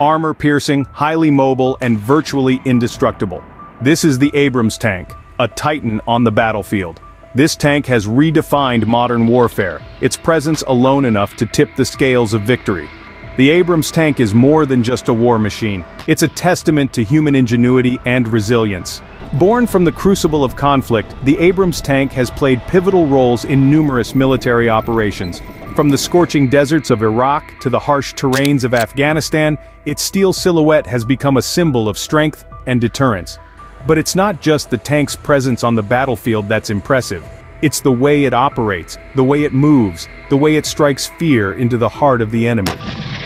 armor-piercing, highly mobile, and virtually indestructible. This is the Abrams tank, a titan on the battlefield. This tank has redefined modern warfare, its presence alone enough to tip the scales of victory. The Abrams tank is more than just a war machine. It's a testament to human ingenuity and resilience. Born from the crucible of conflict, the Abrams tank has played pivotal roles in numerous military operations. From the scorching deserts of Iraq to the harsh terrains of Afghanistan, its steel silhouette has become a symbol of strength and deterrence. But it's not just the tank's presence on the battlefield that's impressive. It's the way it operates, the way it moves, the way it strikes fear into the heart of the enemy.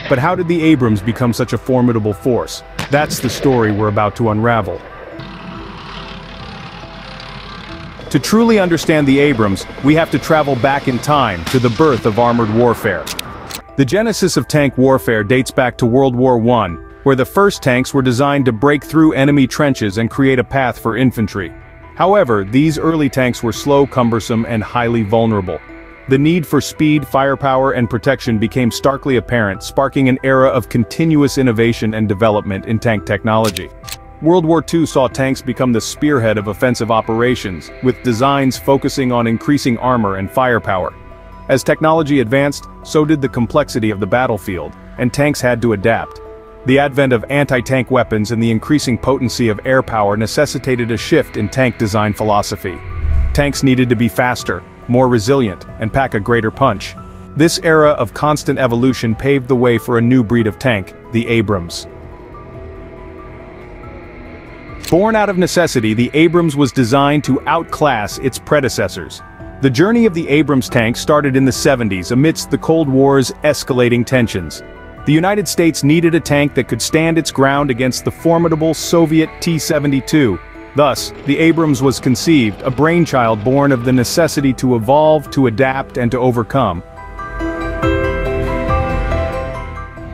But how did the Abrams become such a formidable force? That's the story we're about to unravel. To truly understand the Abrams, we have to travel back in time to the birth of armored warfare. The genesis of tank warfare dates back to World War I, where the first tanks were designed to break through enemy trenches and create a path for infantry. However, these early tanks were slow, cumbersome, and highly vulnerable. The need for speed, firepower, and protection became starkly apparent, sparking an era of continuous innovation and development in tank technology. World War II saw tanks become the spearhead of offensive operations, with designs focusing on increasing armor and firepower. As technology advanced, so did the complexity of the battlefield, and tanks had to adapt. The advent of anti-tank weapons and the increasing potency of air power necessitated a shift in tank design philosophy. Tanks needed to be faster, more resilient, and pack a greater punch. This era of constant evolution paved the way for a new breed of tank, the Abrams. Born out of necessity, the Abrams was designed to outclass its predecessors. The journey of the Abrams tank started in the 70s amidst the Cold War's escalating tensions. The United States needed a tank that could stand its ground against the formidable Soviet T-72. Thus, the Abrams was conceived, a brainchild born of the necessity to evolve, to adapt, and to overcome.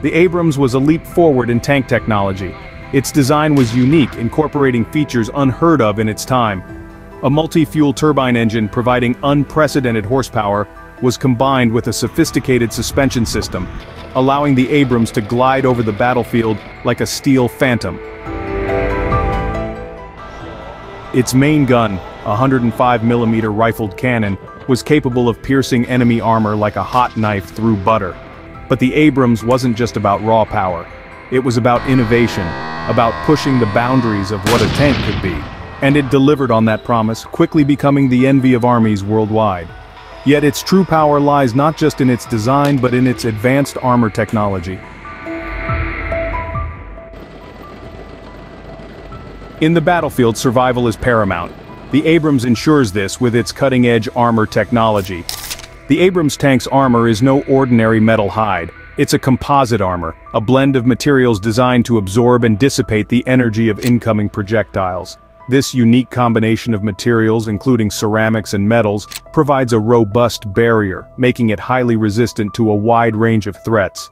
The Abrams was a leap forward in tank technology, its design was unique, incorporating features unheard of in its time. A multi-fuel turbine engine providing unprecedented horsepower was combined with a sophisticated suspension system, allowing the Abrams to glide over the battlefield like a steel phantom. Its main gun, a 105mm rifled cannon, was capable of piercing enemy armor like a hot knife through butter. But the Abrams wasn't just about raw power. It was about innovation, about pushing the boundaries of what a tank could be. And it delivered on that promise, quickly becoming the envy of armies worldwide. Yet its true power lies not just in its design but in its advanced armor technology. In the battlefield survival is paramount. The Abrams ensures this with its cutting-edge armor technology. The Abrams tank's armor is no ordinary metal hide, it's a composite armor, a blend of materials designed to absorb and dissipate the energy of incoming projectiles. This unique combination of materials including ceramics and metals provides a robust barrier, making it highly resistant to a wide range of threats.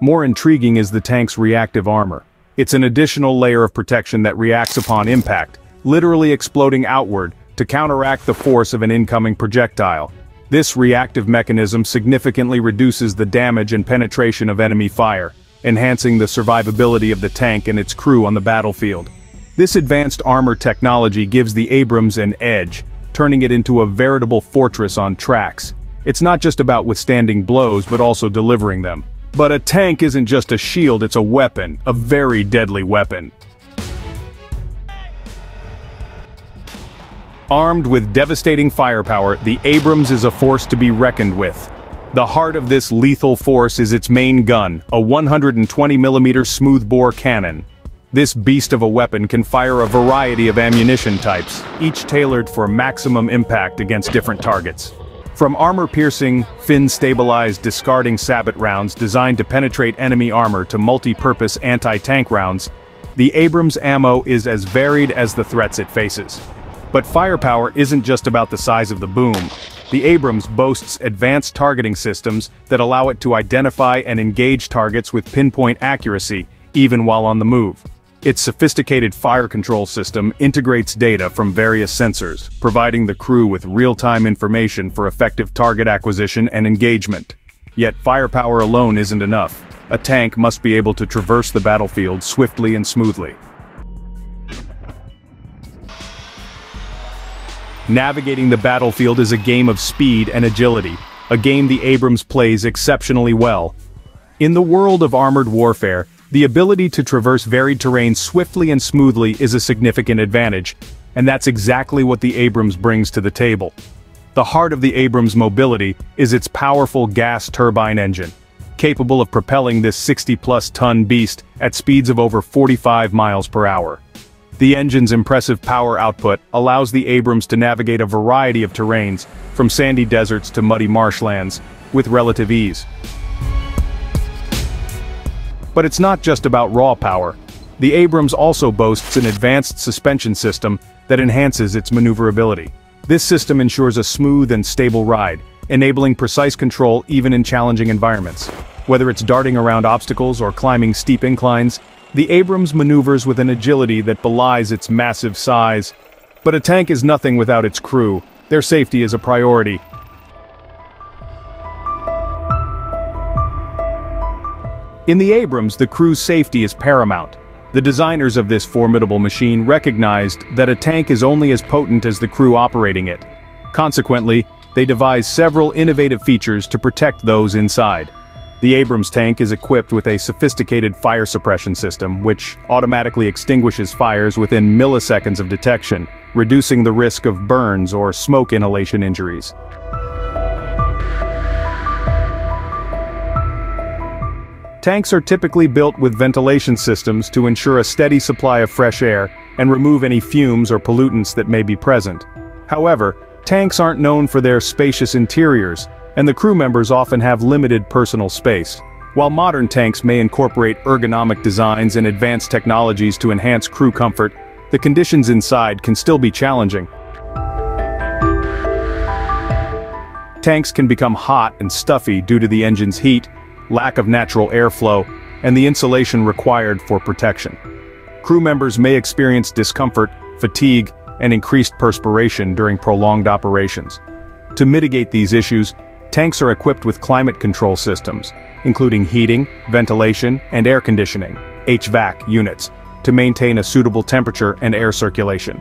More intriguing is the tank's reactive armor. It's an additional layer of protection that reacts upon impact, literally exploding outward, to counteract the force of an incoming projectile. This reactive mechanism significantly reduces the damage and penetration of enemy fire, enhancing the survivability of the tank and its crew on the battlefield. This advanced armor technology gives the Abrams an edge, turning it into a veritable fortress on tracks. It's not just about withstanding blows but also delivering them. But a tank isn't just a shield, it's a weapon, a very deadly weapon. Armed with devastating firepower, the Abrams is a force to be reckoned with. The heart of this lethal force is its main gun, a 120mm smoothbore cannon. This beast of a weapon can fire a variety of ammunition types, each tailored for maximum impact against different targets. From armor-piercing, fin-stabilized discarding sabot rounds designed to penetrate enemy armor to multi-purpose anti-tank rounds, the Abrams ammo is as varied as the threats it faces. But firepower isn't just about the size of the boom. The Abrams boasts advanced targeting systems that allow it to identify and engage targets with pinpoint accuracy, even while on the move. Its sophisticated fire control system integrates data from various sensors, providing the crew with real-time information for effective target acquisition and engagement. Yet firepower alone isn't enough. A tank must be able to traverse the battlefield swiftly and smoothly. Navigating the battlefield is a game of speed and agility, a game the Abrams plays exceptionally well. In the world of armored warfare, the ability to traverse varied terrain swiftly and smoothly is a significant advantage, and that's exactly what the Abrams brings to the table. The heart of the Abrams mobility is its powerful gas turbine engine, capable of propelling this 60-plus ton beast at speeds of over 45 miles per hour. The engine's impressive power output allows the Abrams to navigate a variety of terrains, from sandy deserts to muddy marshlands, with relative ease. But it's not just about raw power. The Abrams also boasts an advanced suspension system that enhances its maneuverability. This system ensures a smooth and stable ride, enabling precise control even in challenging environments. Whether it's darting around obstacles or climbing steep inclines, the Abrams maneuvers with an agility that belies its massive size. But a tank is nothing without its crew. Their safety is a priority. In the Abrams, the crew's safety is paramount. The designers of this formidable machine recognized that a tank is only as potent as the crew operating it. Consequently, they devised several innovative features to protect those inside. The Abrams tank is equipped with a sophisticated fire suppression system which automatically extinguishes fires within milliseconds of detection, reducing the risk of burns or smoke inhalation injuries. Tanks are typically built with ventilation systems to ensure a steady supply of fresh air and remove any fumes or pollutants that may be present. However, tanks aren't known for their spacious interiors, and the crew members often have limited personal space. While modern tanks may incorporate ergonomic designs and advanced technologies to enhance crew comfort, the conditions inside can still be challenging. Tanks can become hot and stuffy due to the engine's heat, lack of natural airflow, and the insulation required for protection. Crew members may experience discomfort, fatigue, and increased perspiration during prolonged operations. To mitigate these issues, Tanks are equipped with climate control systems, including heating, ventilation, and air conditioning HVAC units, to maintain a suitable temperature and air circulation.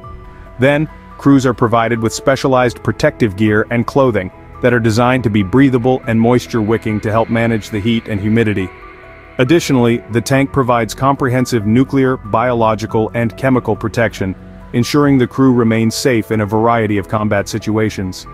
Then, crews are provided with specialized protective gear and clothing that are designed to be breathable and moisture-wicking to help manage the heat and humidity. Additionally, the tank provides comprehensive nuclear, biological, and chemical protection, ensuring the crew remains safe in a variety of combat situations.